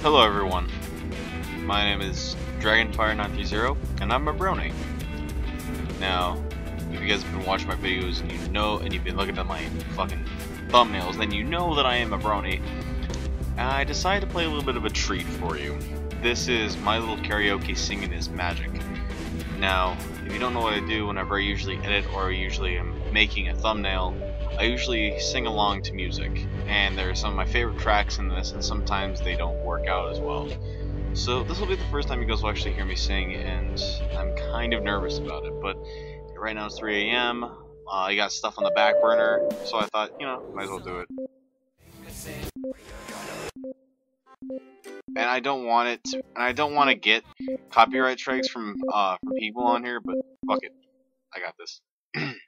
Hello everyone, my name is Dragonfire930 and I'm a brony. Now, if you guys have been watching my videos and you know, and you've been looking at my fucking thumbnails, then you know that I am a brony. I decided to play a little bit of a treat for you. This is my little karaoke singing is magic. Now, if you don't know what I do whenever I usually edit or I usually am making a thumbnail, I usually sing along to music, and there are some of my favorite tracks in this, and sometimes they don't work out as well. So this will be the first time you guys will actually hear me sing, and I'm kind of nervous about it, but right now it's 3 a.m., uh, I got stuff on the back burner, so I thought, you know, might as well do it. And I don't want it to, and I don't want to get copyright strikes from, uh, from people on here, but fuck it. I got this.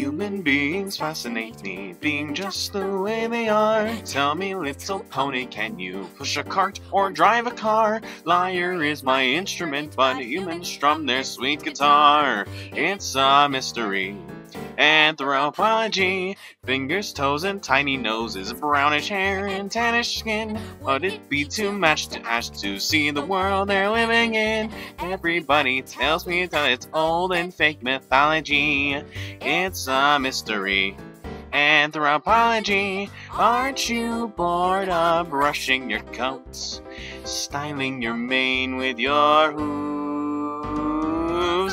Human beings fascinate me, being just the way they are. Tell me, little pony, can you push a cart or drive a car? Lyre is my instrument, but humans strum their sweet guitar. It's a mystery. Anthropology, fingers, toes, and tiny noses, brownish hair and tannish skin. Would it be too much to ask to see the world they're living in? Everybody tells me that it's old and fake mythology. It's a mystery. Anthropology, aren't you bored of brushing your coats? Styling your mane with your hooves?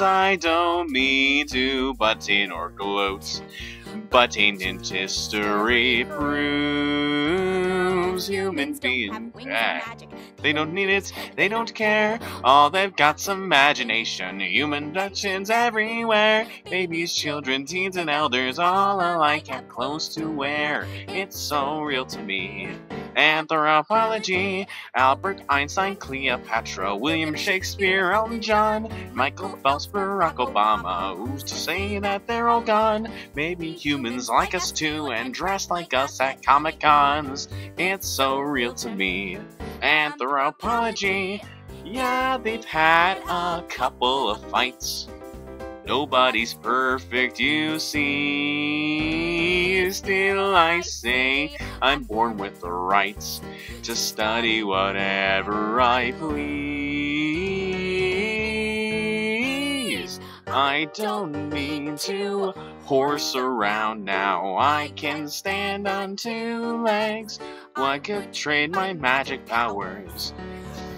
I don't mean to butt in or gloat. Butting in history proves human beings. They don't need it, they don't care. All they've got's imagination. Human productions everywhere. Babies, children, teens, and elders, all alike have clothes to wear. It's so real to me. Anthropology, Albert Einstein, Cleopatra, William Shakespeare, Elton John, Michael Phelps, Barack Obama. Who's to say that they're all gone? Maybe humans like us too and dress like us at Comic Cons. It's so real to me. Anthropology, yeah, they've had a couple of fights. Nobody's perfect, you see. Still, I say I'm born with the rights to study whatever I please. I don't mean to horse around now. I can stand on two legs. I could trade my magic powers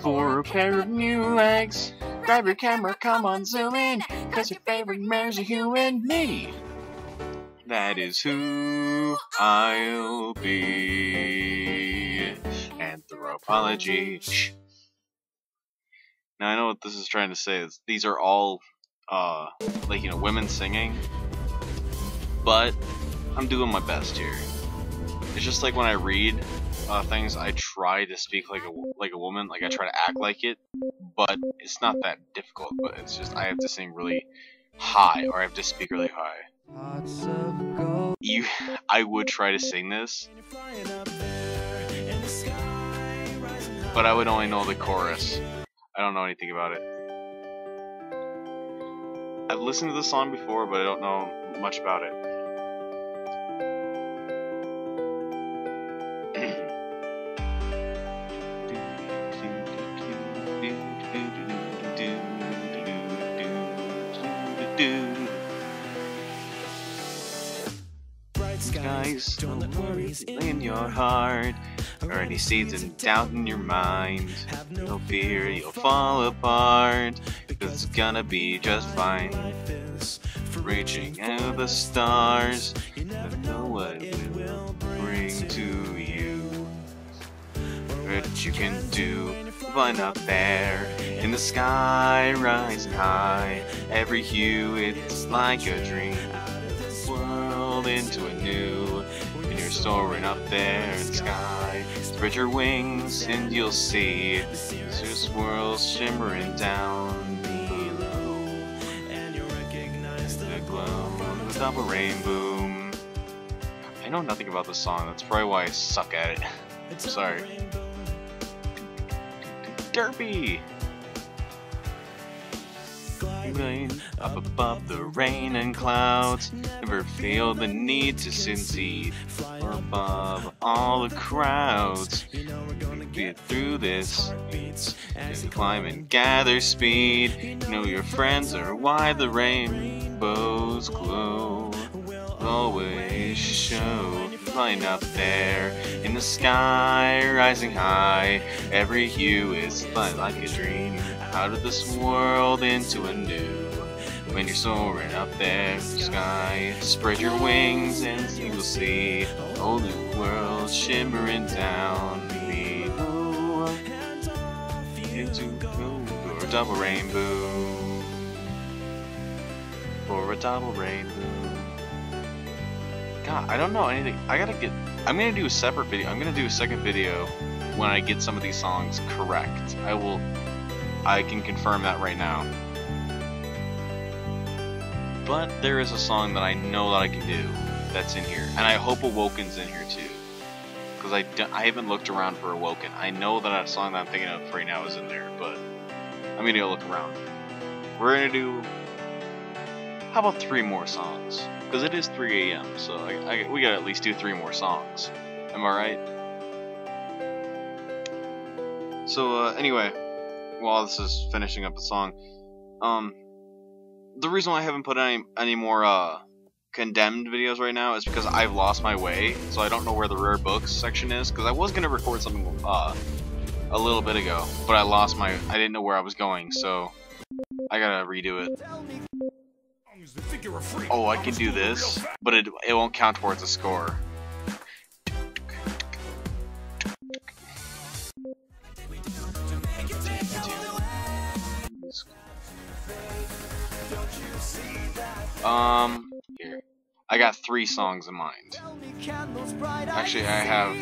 for a pair of new legs. Grab your camera, come on, zoom in, cause your favorite mare's a human me. That is who I'll be. Anthropology. Now I know what this is trying to say. These are all, uh, like you know, women singing, but I'm doing my best here. It's just like when I read uh, things, I try to speak like a like a woman, like I try to act like it, but it's not that difficult. But it's just I have to sing really high, or I have to speak really high. You, I would try to sing this, but I would only know the chorus. I don't know anything about it. I've listened to the song before, but I don't know much about it. Skies, no worries in your heart, or any seeds of doubt in your mind. No fear you'll fall apart, cause it's gonna be just fine. Reaching out the stars, you never know what it will bring to you. What you can do, fun up there in the sky, rising high. Every hue, it's like a dream soaring up there in the sky. Spread your wings and you'll see your swirls shimmering down below. And you recognize the glow of the double rainbow. I know nothing about this song. That's probably why I suck at it. I'm sorry. Derpy rain up above the rain and clouds. Never feel the need to succeed or above all the crowds. Get through this, climb and gather speed. Know your friends are why the rainbows glow. Always show flying up there in the sky, rising high. Every hue is like a dream out of this world into a new. When you're soaring up there, in the sky, spread your wings and you'll see a whole new world shimmering down below into a double rainbow or a double rainbow. God, I don't know anything. I gotta get. I'm gonna do a separate video. I'm gonna do a second video when I get some of these songs correct. I will. I can confirm that right now. But there is a song that I know that I can do that's in here, and I hope Awoken's in here too. Because I, I haven't looked around for Awoken. I know that a song that I'm thinking of right now is in there, but I'm gonna go look around. We're gonna do. How about three more songs? Because it is 3 a.m., so I, I, we gotta at least do three more songs. Am I right? So, uh, anyway, while this is finishing up the song, um, the reason why I haven't put any, any more, uh, condemned videos right now is because I've lost my way, so I don't know where the rare books section is, because I was gonna record something, uh, a little bit ago, but I lost my, I didn't know where I was going, so I gotta redo it. Oh, I can do this, but it, it won't count towards the score. Um, here. I got three songs in mind. Actually, I have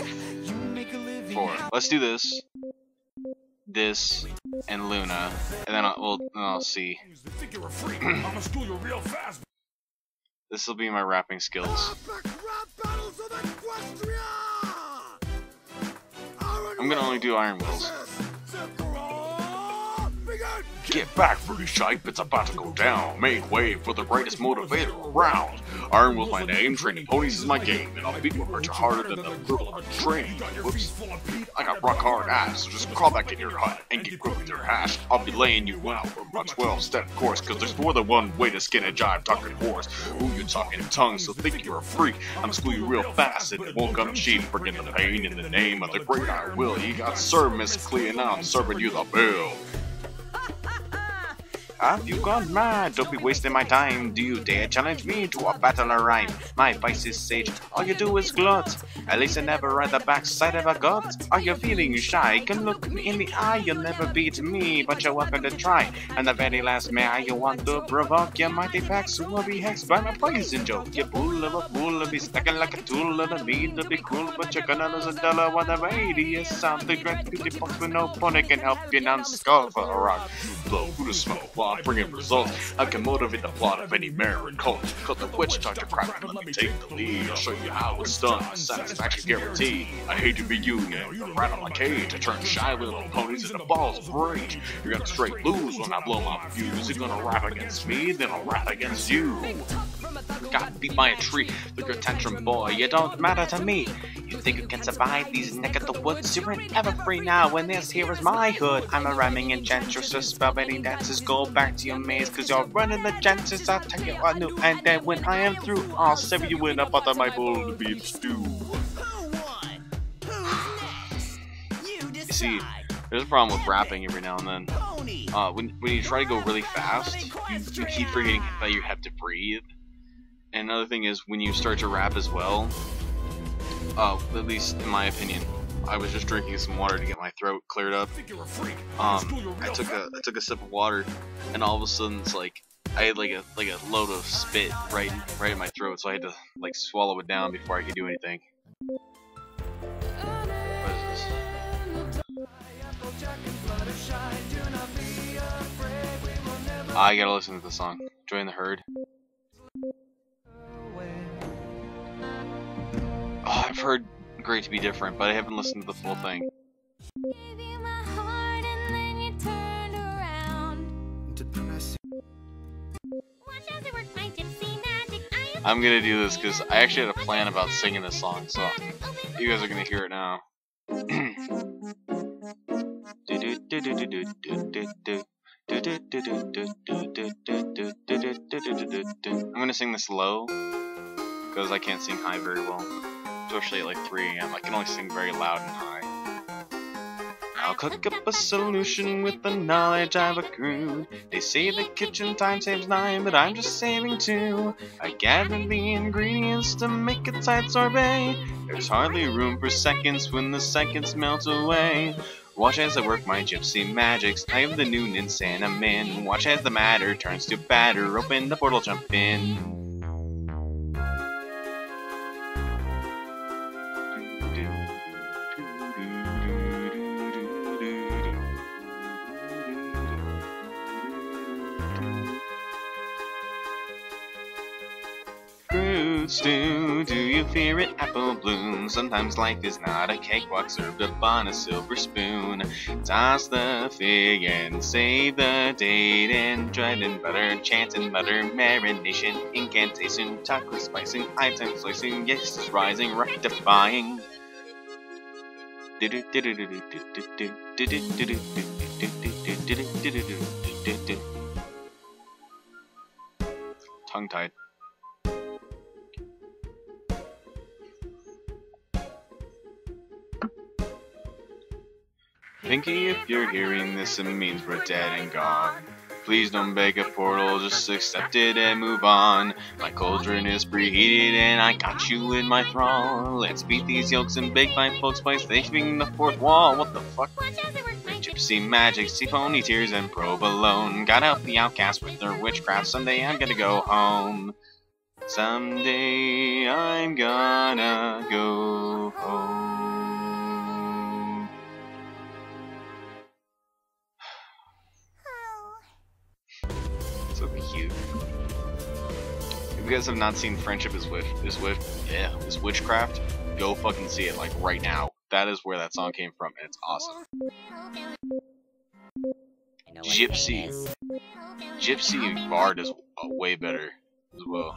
four. Let's do this, this, and Luna, and then I'll, we'll, then I'll see. this will be my rapping skills. I'm gonna only do Iron Will's. Get back, Fruity Shape, it's about to go down. Make way for the greatest motivator around. Iron Will's my name, training ponies is my game, and I'll beat you you harder than the griddle of train. Whoops. I got rock hard ass, so just crawl back in your hut and get quick with your hash. I'll be laying you out for my 12 step course, cause there's more than one way to skin a jive talking horse. Ooh, you talking tongues, so think you're a freak. I'm gonna school you real fast, and it won't come cheap. Forget the pain in the name of the great I will. You got served, Miss Clea, I'm serving you the bill. Have you gone mad? Don't be wasting my time. Do you dare challenge me to a battle or rhyme? My vice is sage. All you do is glut. At least I never ride the backside of a gut. Are you feeling shy? Can look me in the eye. You'll never beat me, but you're welcome to try. And the very last man you want to provoke your mighty packs will be hexed by my poison joke. You fool of a fool be stuck like a tool of the need to be cool, but you're gonna lose a dollar when the radius sound. The great beauty box with no pony can help you non skull for a rock. Blow to smoke while bringing results. I can motivate the plot of any mirror cult. Cut the witch doctor crap let me take the lead. I'll show you how it's done. Satisfaction guaranteed. I hate to be you, man. Right on my cage. I turn shy little ponies into balls of rage. You're gonna straight lose when I blow my fuse. You're gonna rap against me, then I'll rap against you. Got beat by a tree. Look your tantrum, boy. You don't matter to me. You think you can survive these neck of the woods? You're in ever free now when this here is my hood. I'm a rhyming enchantress, spellbending dances. Go back to your maze, cause you're running the chances. I'll tell you what new, and then when I am through, I'll serve you in a butter my bull beef stew. You see, there's a problem with rapping every now and then. Uh, when, when you try to go really fast, you, you keep forgetting that you have to breathe. And another thing is, when you start to rap as well, uh, at least in my opinion, I was just drinking some water to get my throat cleared up. Um, I took a I took a sip of water, and all of a sudden it's like I had like a like a load of spit right right in my throat, so I had to like swallow it down before I could do anything. What is this? I gotta listen to the song. Join the herd. Oh, I've heard Great to Be Different, but I haven't listened to the full thing. I'm gonna do this because I actually had a plan about singing this song, so you guys are gonna hear it now. I'm gonna sing this low because I can't sing high very well especially at like 3 a.m. I can only sing very loud and high. I'll cook up a solution with the knowledge I've accrued. They say the kitchen time saves nine, but I'm just saving two. I gathered the ingredients to make a tight sorbet. There's hardly room for seconds when the seconds melt away. Watch as I work my gypsy magics. I am the new Ninsana man. Watch as the matter turns to batter. Open the portal, jump in. Stew. Do you fear it? Apple bloom. Sometimes life is not a cakewalk served up on a silver spoon. Toss the fig and save the date and dread and butter, chance and butter, marination, incantation, chocolate spicing, item slicing, yes, rising, rectifying. Tongue tied. Pinkie, if you're hearing this, it means we're dead and gone. Please don't beg a portal, just accept it and move on. My cauldron is preheated and I got you in my thrall. Let's beat these yolks and bake my folks by safing the fourth wall. What the fuck? Gypsy magic, see phony tears and provolone. Gotta help the outcast with their witchcraft. Someday I'm gonna go home. Someday I'm gonna go home. You guys have not seen Friendship is Witch is Witch yeah, is Witchcraft, go fucking see it like right now. That is where that song came from, and it's awesome. Gypsy. Gypsy and Bard is way better as well.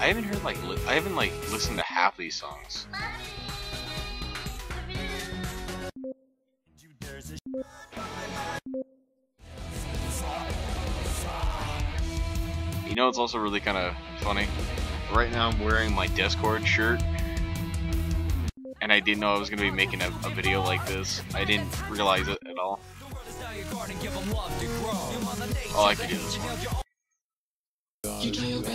I haven't heard like I haven't like listened to half these songs. You know it's also really kind of funny? Right now I'm wearing my Discord shirt and I didn't know I was going to be making a, a, video like this. I didn't realize it at all. Oh, I could do this one.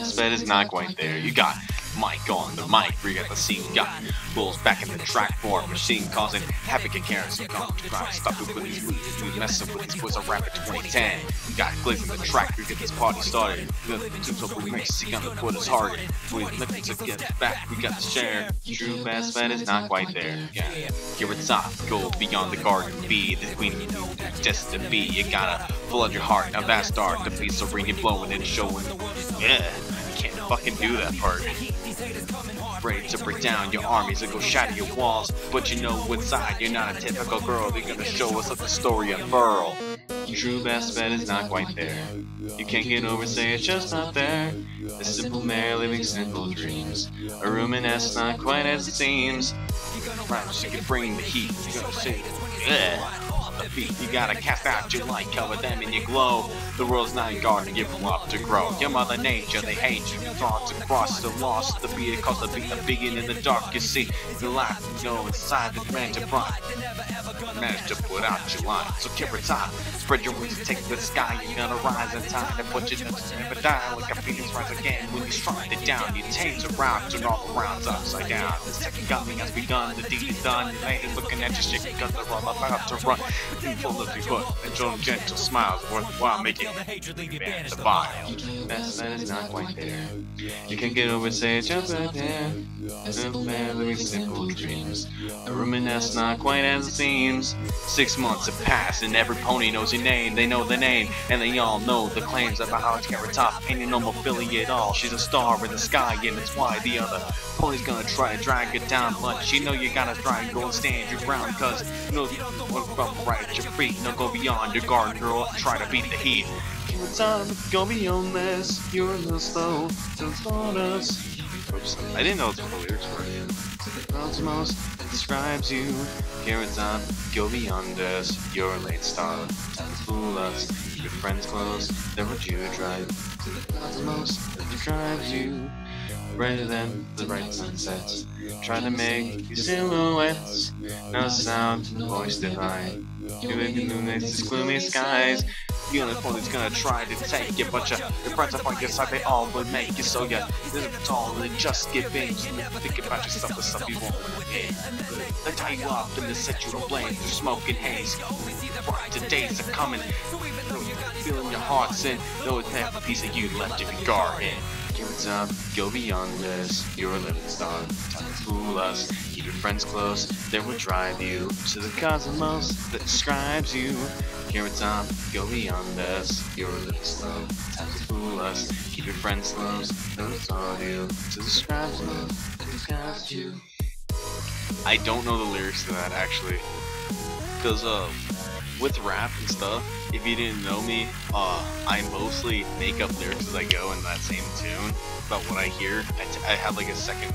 Sped is not quite there. You got Mike on the mic, we got the scene, got bulls back in the track for a machine causing havoc and carrying some to grind. Stop it with these weeds, we messing with these boys on Rapid 2010. We got clicks in the track, we get this party started. The tunes up, we make see on the put us hard. We looking to get back, we got the share. True best fan is not quite there. Yeah, here it's top, go beyond the garden, be the queen just to be. You gotta flood your heart, that's dark, the beats are ringing, blowing and showing. Yeah can't fucking do that part. Ready to break down your armies and go shatter your walls, but you know inside you're not a typical girl. They're gonna show us what the story unfurl. True best bet is not quite there. You can't get over, say it's just not there. A simple mare living simple dreams. A room in S not quite as it seems. Right, you can bring the heat. You gotta say, yeah the feet. You gotta cast out your light, cover them in your glow. The world's not a garden, give them up to grow. Your mother nature, they hate you. You thought to cross the lost, the beat, cause the beat, the begin in the dark. You see, the light can go inside the grand to front. Manage to put out your line, so keep it time. Spread your wings, take the sky. You're gonna rise in time, and put your nuts never die. Like a phoenix rise again when you strike it down. You change around, turn all the rounds upside down. The second coming has begun, the deed is done. You ain't looking at your shit because they're all about to run. Full of your foot and them gentle smiles worthwhile making the vibe. Best man is not quite there. You can get over, say, jump right there. And man living simple dreams. A reminisce not quite as it seems. Six months have passed and every pony knows your name. They know the name and they all know the claims about how it's Carrot Top ain't no mobility at all. She's a star in the sky and it's why the other pony's gonna try to drag it down. But she know you gotta try and go and stand your ground cause you know what from right at your feet. Now go beyond your guard, girl. Try to beat the heat. It's time go beyond this. You're a little slow to us. I didn't know what the lyrics were. Cosmos describes you. Carrots on, go beyond us. You're a late star. To fool us. Your friends close, then would you drive? To the cosmos describes you. Brighter than the bright sunsets. Trying to make your silhouettes. No sound, voice divine. You in the next gloomy skies. The only opponent's gonna try to take you, but your, your friends on your side, they all would make you. So yeah, this is and just give in. Think about yourself, the stuff you won't hit. They tie you up and they set you ablaze through smoke and haze. Brighter days are coming. Feeling your heart sin, though it's half a piece of you left in your garden. Give it up, go beyond this. You're a living star. Time to fool us. Keep your friends close. They will drive you to the cosmos that describes you. It's on, go beyond us. You're a living star. Time to fool us. Keep your friends close. Will drive you to describes you. I don't know the lyrics to that actually, because uh, with rap and stuff, if you didn't know me, uh, I mostly make up lyrics as I go in that same tune. About what I hear, I have like a second.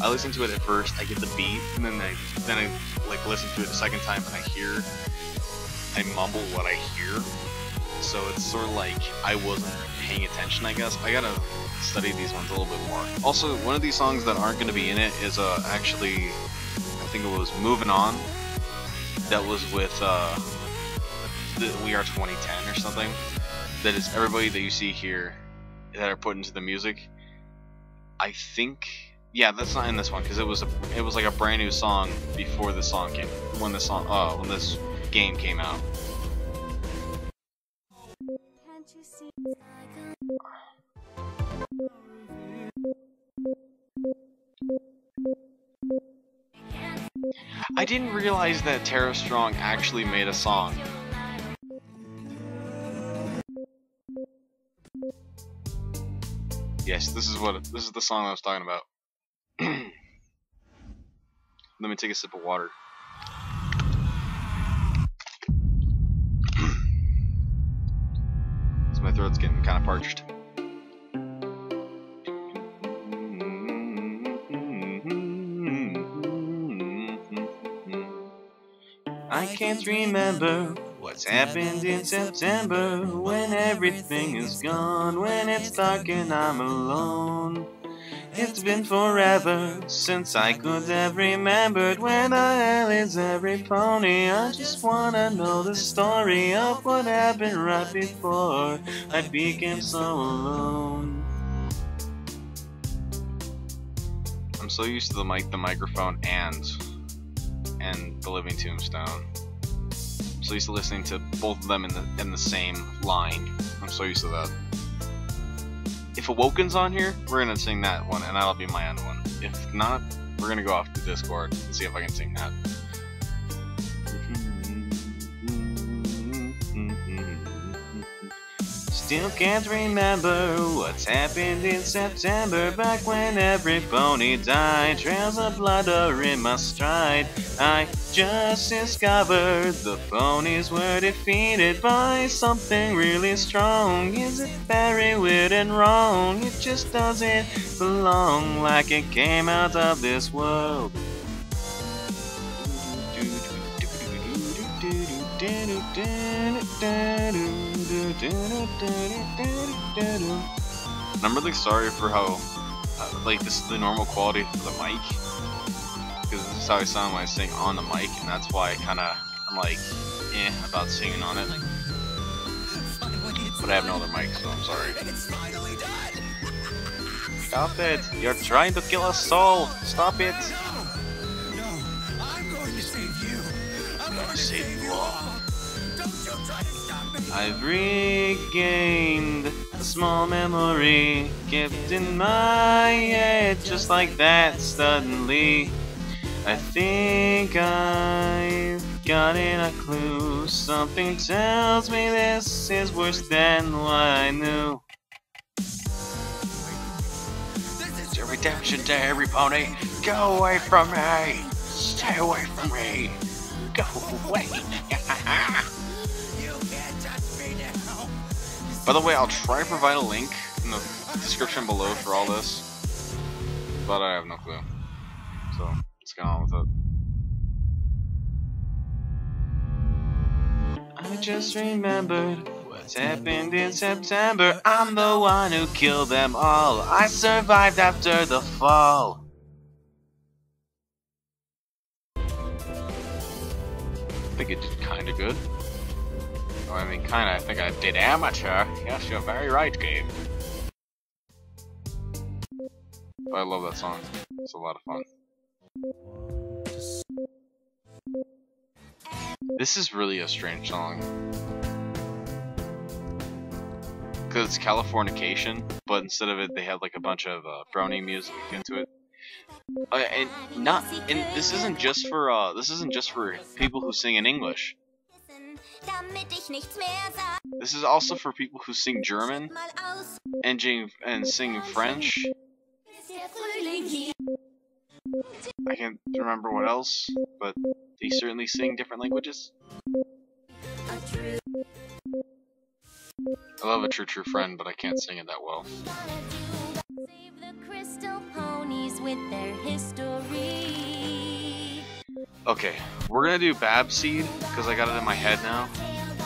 I listen to it at first, I get the beat, and then I then I like listen to it a second time, and I hear, I mumble what I hear. So it's sort of like I wasn't paying attention, I guess. I gotta study these ones a little bit more. Also, one of these songs that aren't gonna be in it is uh actually, I think it was "Moving On." That was with uh We Are 2010 or something. That is everybody that you see here that are put into the music. I think, yeah, that's not in this one because it was a, it was like a brand new song before the song came when the song, uh, when this game came out. Can't you see? I didn't realize that Tara Strong actually made a song. Yes, this is what this is the song I was talking about. Let me take a sip of water. So my throat's getting kind of parched. I can't remember what's happened in September when everything is gone, when it's dark and I'm alone. It's been forever since I could have remembered where the hell is every pony. I just wanna know the story of what happened right before I became so alone. I'm so used to the mic, the microphone, and and the Living Tombstone. I'm so used to listening to both of them in the in the same line. I'm so used to that. Awoken's on here, we're gonna sing that one, and that'll be my end one. If not, we're gonna go off to Discord and see if I can sing that. Still can't remember what's happened in September back when every pony died. Trails of blood are in my stride. I just discovered the ponies were defeated by something really strong. Is it very weird and wrong? It just doesn't belong like it came out of this world. And I'm really sorry for how, uh, like, this is the normal quality for the mic. Because this is how I sound when I sing on the mic, and that's why I kind of, I'm like, eh, about singing on it. But I have no other mic, so I'm sorry. Stop it! You're trying to kill us all! Stop it! I've regained a small memory kept in my head just like that suddenly. I think I've gotten a clue. Something tells me this is worse than what I knew. It's a redemption to every pony. Go away from me. Stay away from me. Go away. By the way, I'll try to provide a link in the description below for all this, but I have no clue. So let's get on with it. I just remembered what's happened in September. I'm the one who killed them all. I survived after the fall. I think it did kinda good. Oh, I mean, kinda, I think I did amateur. Yes, you're very right, game. But I love that song. It's a lot of fun. This is really a strange song. Because it's Californication, but instead of it, they had like a bunch of uh, brony music into it. Uh, and not, and this isn't just for uh, this isn't just for people who sing in English. This is also for people who sing German and, and sing French. I can't remember what else, but they certainly sing different languages. I love a true true friend, but I can't sing it that well. Save the crystal ponies with their history. Okay, we're gonna do Babs Seed because I got it in my head now.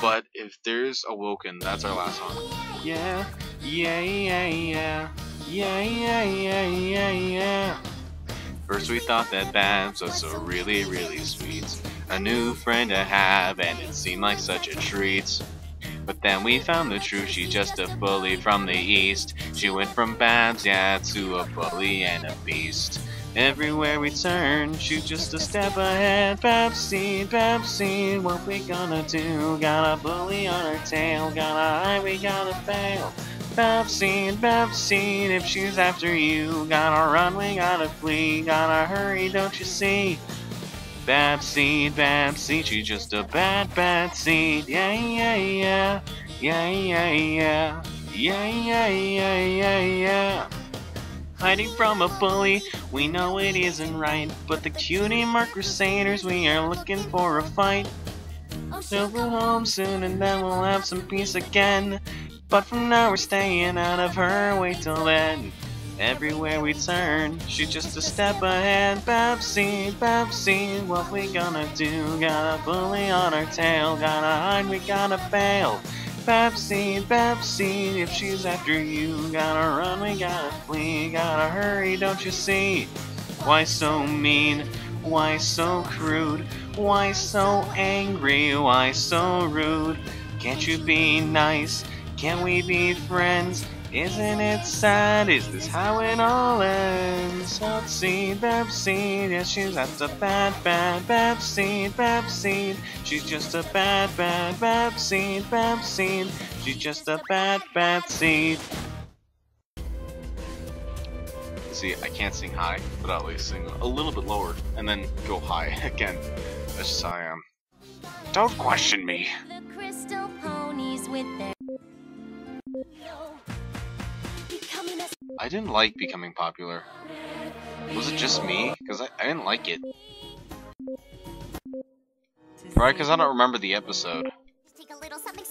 But if there's Awoken, that's our last song. Yeah, yeah, yeah, yeah, yeah, yeah, yeah, yeah, yeah. First we thought that Babs was so really, really sweet. A new friend to have, and it seemed like such a treat. But then we found the truth, she's just a bully from the east. She went from Babs, yeah, to a bully and a beast. Everywhere we turn, she's just a step ahead. Babs Seed, Pepsi, what we gonna do? Got a bully on her tail, gotta hide, we gotta fail. Babs Seed, Pepsi, if she's after you, gotta run, we gotta flee, gotta hurry, don't you see? Babs Seed, Babseed, she's just a bad, bad seed. Yeah, yeah. Yeah, yeah, yeah. Yeah, yeah, yeah, yeah, yeah. Hiding from a bully, we know it isn't right. But the cutie mark crusaders, we are looking for a fight. We'll go home soon and then we'll have some peace again. But from now we're staying out of her way till then. Everywhere we turn, she's just a step ahead. Babs Seed, Pepsi, what we gonna do? Got a bully on our tail, gotta hide, we gotta fail. Babs Seed, Pepsi, if she's after you, gotta run, we gotta flee, gotta hurry, don't you see? Why so mean? Why so crude? Why so angry? Why so rude? Can't you be nice? Can we be friends? Isn't it sad? Is this how it all ends? Babs Seed, Pepsi, yes, she's that's a bad, bad Babs Seed, Pepsi. She's just a bad, bad Babs Seed, Pepsi. She's just a bad, bad seed. See, I can't sing high, but I'll at least sing a little bit lower and then go high again. That's just how I am. Don't question me. I didn't like becoming popular. Was it just me? Because I, I didn't like it. Probably because I don't remember the episode. Take a little something.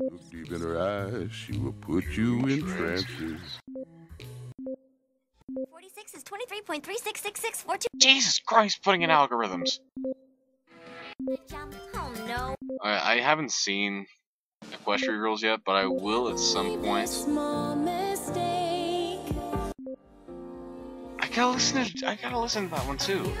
Look deep in her eyes, she will put you in trances. 46 is 23.366642. Jesus Christ, putting in algorithms. Home, no. I, I haven't seen Equestria Girls yet, but I will at some point. I gotta listen to I gotta listen to that one too.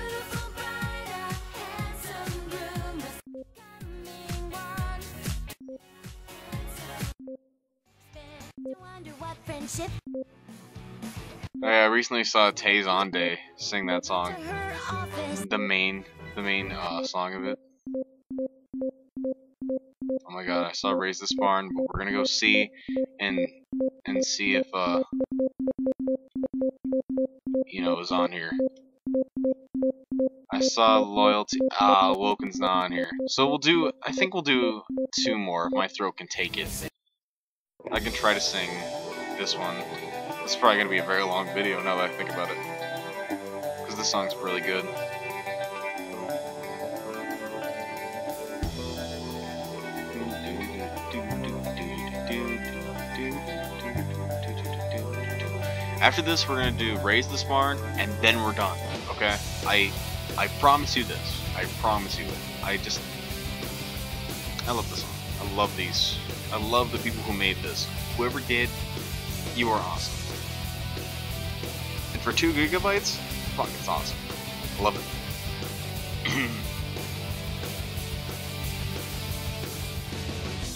What I recently saw Tay Zonday sing that song. The main the main uh, song of it. Oh my god, I saw raise this barn, but we're gonna go see and and see if uh you know is on here. I saw loyalty. Ah, Woken's not on here. So we'll do. I think we'll do two more if my throat can take it. I can try to sing this one. It's probably gonna be a very long video now that I think about it, because this song's really good. After this, we're gonna do raise the barn, and then we're done. Okay? I, I promise you this. I promise you. I just, I love this song. I love these. I love the people who made this. Whoever did, you are awesome. And for two gigabytes, fuck, it's awesome. I love it.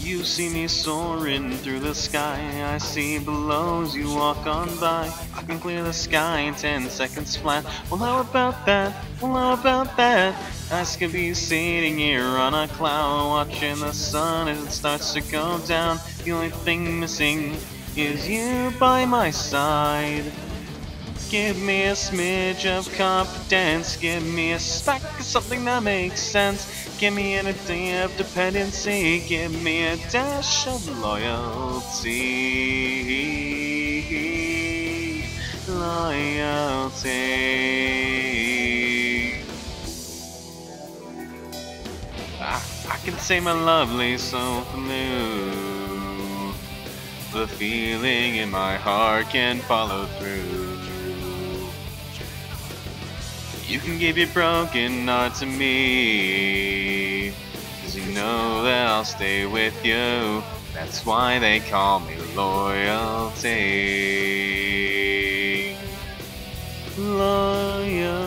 You see me soaring through the sky. I see below as you walk on by. I can clear the sky in 10 seconds flat. Well, how about that? Well, how about that? I could be sitting here on a cloud, watching the sun as it starts to go down. The only thing missing is you by my side. Give me a smidge of confidence. Give me a speck of something that makes sense. Give me an of dependency. Give me a dash of loyalty. Loyalty. I, I can say my lovely soul blue. The feeling in my heart can follow through. You can give your broken heart to me. Cause you know that I'll stay with you. That's why they call me loyalty. Loyalty.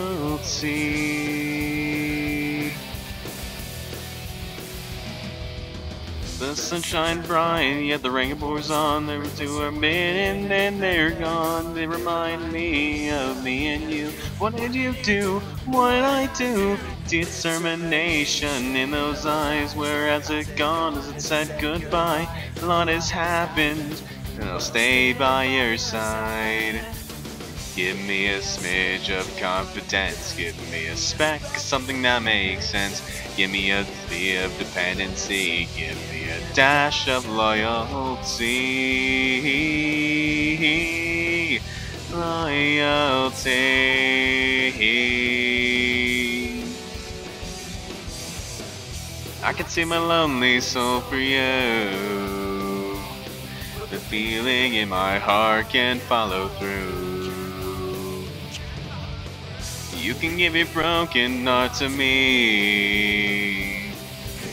Sunshine bright, yet the rain pours on. There two are men and then they're gone. They remind me of me and you. What did you do? What did I do? Determination in those eyes. Where has it gone? Has it said goodbye? A lot has happened, and I'll stay by your side. Give me a smidge of confidence. Give me a speck something that makes sense. Give me a plea of dependency. Give me a dash of loyalty. Loyalty. I can see my lonely soul for you. The feeling in my heart can follow through. You can give your broken heart to me.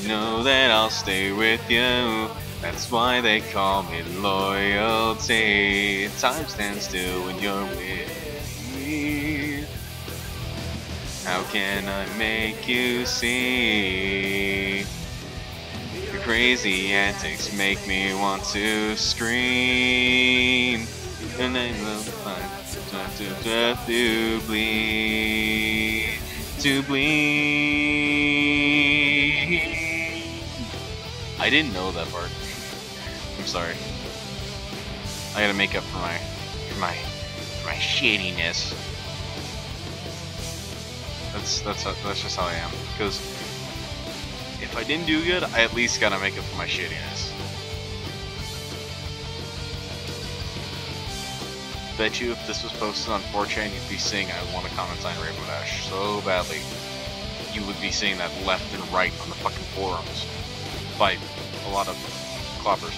Know that I'll stay with you. That's why they call me loyalty. Time stands still when you're with me. How can I make you see? Your crazy antics make me want to scream. And I will find to to bleed, to bleed. I didn't know that part. I'm sorry. I gotta make up for my, for my, for my shittiness. That's that's that's just how I am. Because if I didn't do good, I at least gotta make up for my shittiness. Bet you if this was posted on 4chan, you'd be seeing I want to comment sign Rainbow Dash so badly. You would be seeing that left and right on the fucking forums by a lot of cloppers.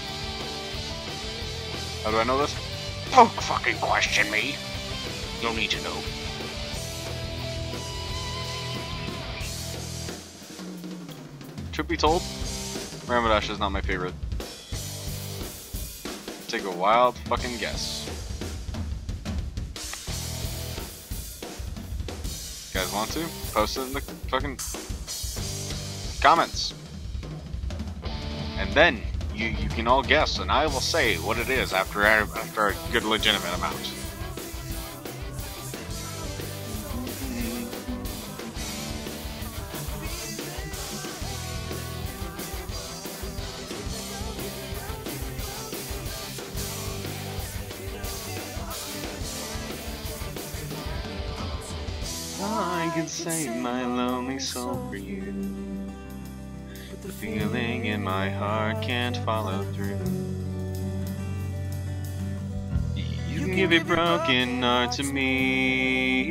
How do I know this? Don't fucking question me. No need to know. Truth be told, Rainbow Dash is not my favorite. Take a wild fucking guess. Guys want to? Post it in the fucking comments. And then you, you can all guess, and I will say what it is after after a good legitimate amount. I could save my lonely soul for you. But The feeling in my heart can't follow through. You give your broken heart to me,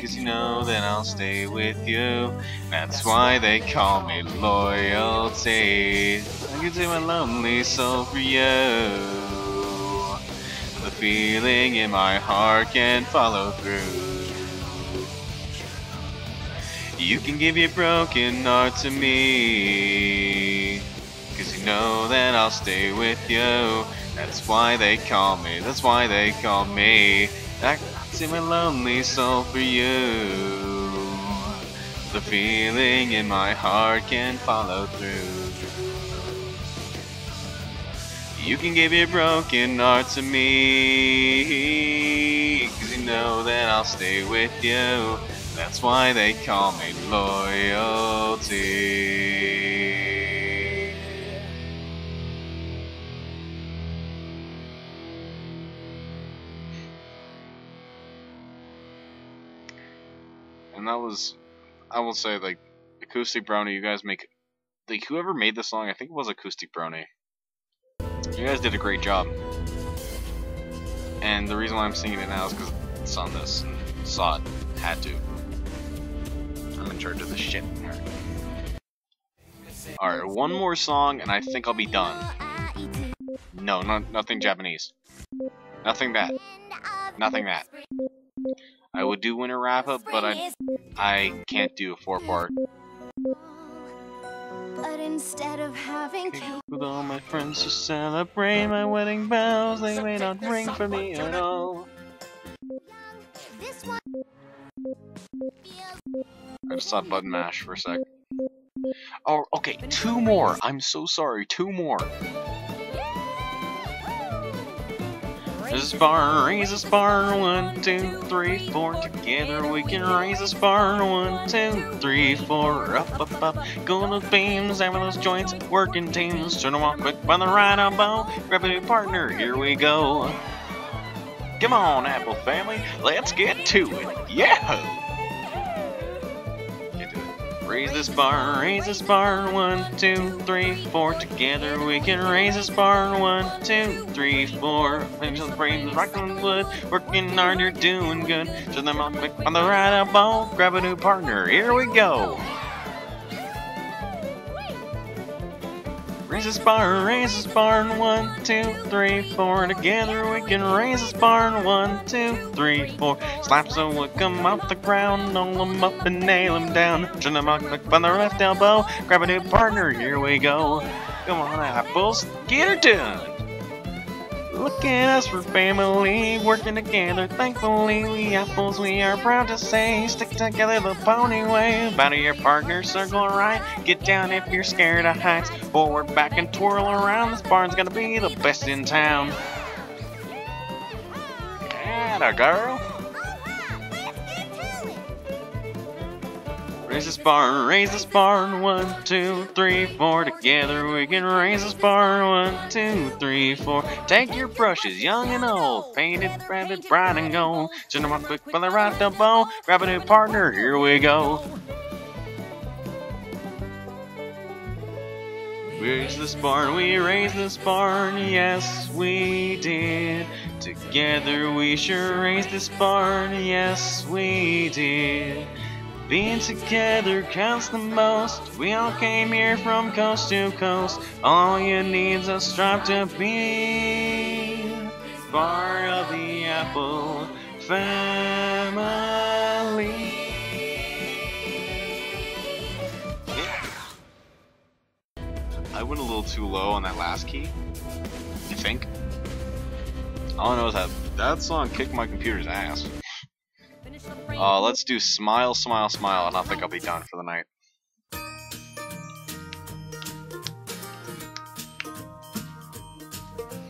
cause you know that I'll stay with you. That's why they call me loyalty. I can save my lonely soul for you. The feeling in my heart can't follow through. You can give your broken heart to me. Cause you know that I'll stay with you. That's why they call me, that's why they call me. I see my lonely soul for you. The feeling in my heart can follow through. You can give your broken heart to me. Cause you know that I'll stay with you. That's why they call me loyalty. And that was, I will say, like, Acoustic Brony, you guys make, like, whoever made the song, I think it was Acoustic Brony. You guys did a great job. And the reason why I'm singing it now is because it's on this. And saw it. Had to. I'm in charge of this shit. Alright, one more song and I think I'll be done. No, no nothing Japanese. Nothing that. Nothing that. I would do winter wrap up, but I I can't do a four part. But instead of having cake, With all my friends to celebrate my wedding bells, they may not ring for me at all. I just saw button mash for a sec. Oh, okay, two more. I'm so sorry, two more. This bar, raise this bar, one, two, three, four. Together we can raise this bar, one, two, three, four. Up, up, up. Going to beams, having those joints, working teams. Turn them off quick by the right elbow. Grab a new partner, here we go. Come on, Apple family, let's get to it. Yahoo! Raise this bar, raise this bar, one, two, three, four. Together we can raise this bar, one, two, three, four. Angels, brains, rockin' wood, working hard, you're doing good. Turn them on on the right elbow, grab a new partner, here we go. Raise this barn, raise this barn, one, two, three, four. Together we can raise this barn, one, two, three, four. Slap so we come off the ground, roll them up and nail them down. Turn them quick on the left elbow, grab a new partner, here we go. Come on, apples, get her done. Look at us, we're family, working together. Thankfully, we apples, we are proud to say, stick together the pony way. Bow to your partner, circle right. Get down if you're scared of heights. Forward, back, and twirl around. This barn's gonna be the best in town. Atta girl. Raise this barn, raise this barn, one, two, three, four. Together we can raise this barn, one, two, three, four. Take your brushes, young and old, painted, branded, bright and gold. Turn them on quick by the right elbow, grab a new partner, here we go. We Raise this barn, we raise this barn, yes we did. Together we sure raised this barn, yes we did. Being together counts the most. We all came here from coast to coast. All you need's a strive to be part of the Apple family. I went a little too low on that last key. I think. All I know is that that song kicked my computer's ass. Uh, let's do Smile, Smile, Smile, and I think I'll be done for the night.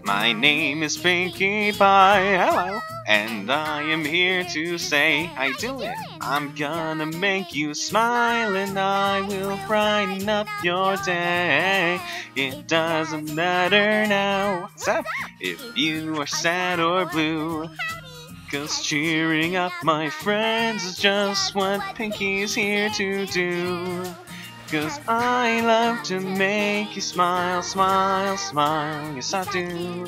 My name is Pinkie Pie, hello, and I am here to say, I do it. I'm gonna make you smile, and I will brighten up your day. It doesn't matter now, if you are sad or blue. Cause cheering up my friends is just what Pinkie's here to do. Cause I love to make you smile, smile, smile, yes I do.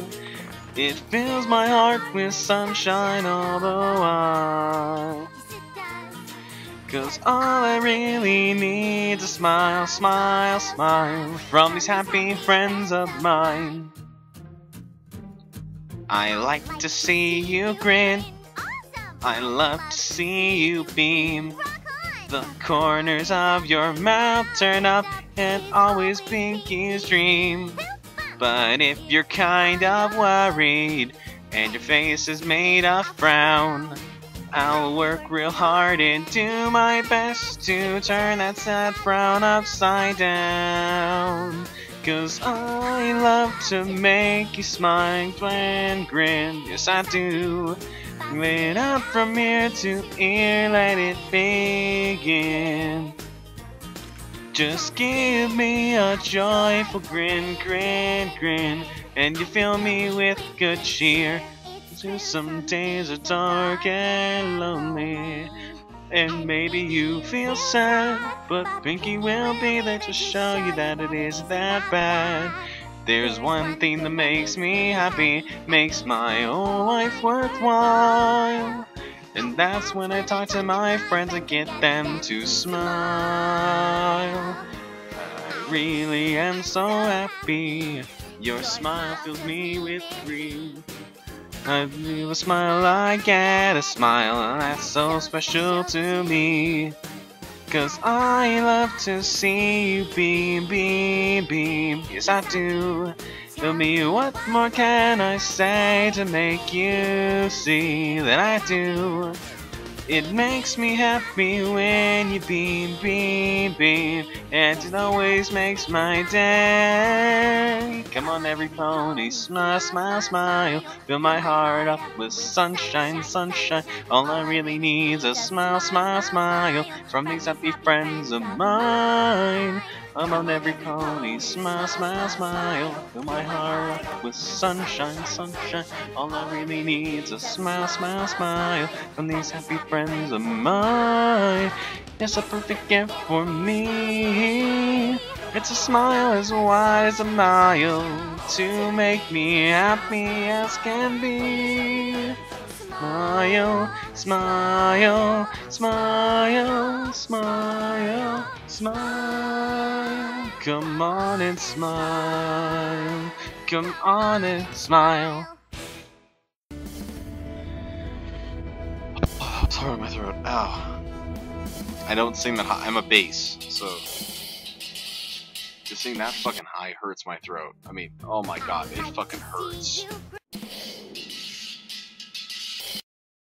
It fills my heart with sunshine all the while. Cause all I really need is a smile, smile, smile from these happy friends of mine. I like to see you grin, I love to see you beam. The corners of your mouth turn up and always Pinkie's dream. But if you're kind of worried and your face is made of frown, I'll work real hard and do my best to turn that sad frown upside down. Cause I love to make you smile and grin, yes I do. Lit up from ear to ear, let it begin. Just give me a joyful grin, grin, grin, and you fill me with good cheer. Through some days are dark and lonely, and maybe you feel sad, but Pinkie will be there to show you that it isn't that bad. There's one thing that makes me happy, makes my whole life worthwhile. And that's when I talk to my friends and get them to smile. I really am so happy. Your smile fills me with glee. I feel a smile, I get a smile, that's so special to me. Cause I love to see you beam, beam, beam. Yes, I do. Tell me what more can I say to make you see that I do. It makes me happy when you beam, beam, beam, and it always makes my day. Come on, every pony, smile, smile, smile. Fill my heart up with sunshine, sunshine. All I really need is a smile, smile, smile from these happy friends of mine. I'm on every pony, smile, smile, smile. Fill my heart with sunshine, sunshine. All I really need is a smile, smile, smile from these happy friends of mine. It's a perfect gift for me. It's a smile as wide as a mile to make me happy as can be. Smile, smile, smile, smile, smile. Come on and smile. Come on and smile. Oh, sorry, my throat. Ow. I don't sing that high. I'm a bass, so to sing that fucking high hurts my throat. I mean, oh my god, it fucking hurts.